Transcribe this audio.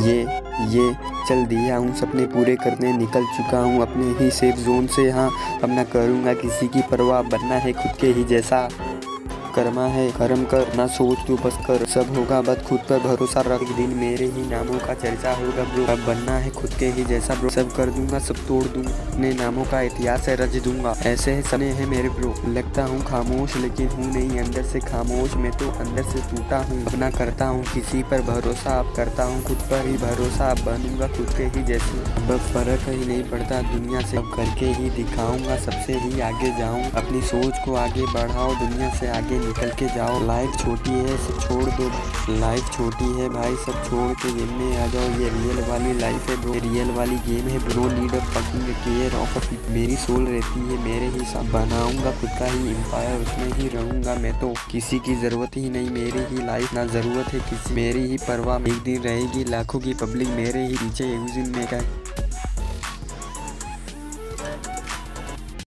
ये ये, चल दिया हूँ, सपने पूरे करने निकल चुका हूँ, अपने ही सेफ़ जोन से। हाँ अब ना करूँगा किसी की परवाह, बनना है खुद के ही जैसा। कर्मा है, कर्म कर, ना सोच तू बस कर। सब होगा, बस खुद पर भरोसा रख। एक दिन मेरे ही नामों का चर्चा होगा, ब्रो। अब बनना है खुद के ही जैसा, ब्रो। सब कर दूँगा, सब तोड़ दूँगा। अपने नामों का इतिहास है, रच दूँगा। ऐसे है, सने है मेरे, ब्रो। लगता हूँ खामोश, लेकिन हूँ नहीं। अंदर से खामोश, मैं तो अंदर से टूटा हूँ। अपना करता हूँ, किसी पर भरोसा। अब करता हूँ, खुद पर ही भरोसा। अब बनूँगा खुद के ही जैसे। अब फ़र्क ही नहीं पड़ता दुनिया से। अब करके ही दिखाऊँगा, सबसे ही आगे जाऊँ अपनी सोच को आगे बढ़ाओ, दुनिया से आगे निकल के जाओ। लाइफ छोटी है, सब छोड़ दो। लाइफ छोटी है भाई, सब छोड़ के गेम में आ जाओ। ये रियल वाली लाइफ है ब्रो रियल वाली गेम है bro need of fucking care of मेरी सोल रहती है, मेरे ही साथ। बनाऊँगा खुद का ही एम्पायर उसमें ही रहूँगा मैं तो। किसी की ज़रूरत ही नहीं, मेरी ही लाइफ ना ज़रूरत है किसी मेरी ही परवाह। एक दिन रहेगी लाखों की पब्लिक मेरे ही पीछे एक दिन में का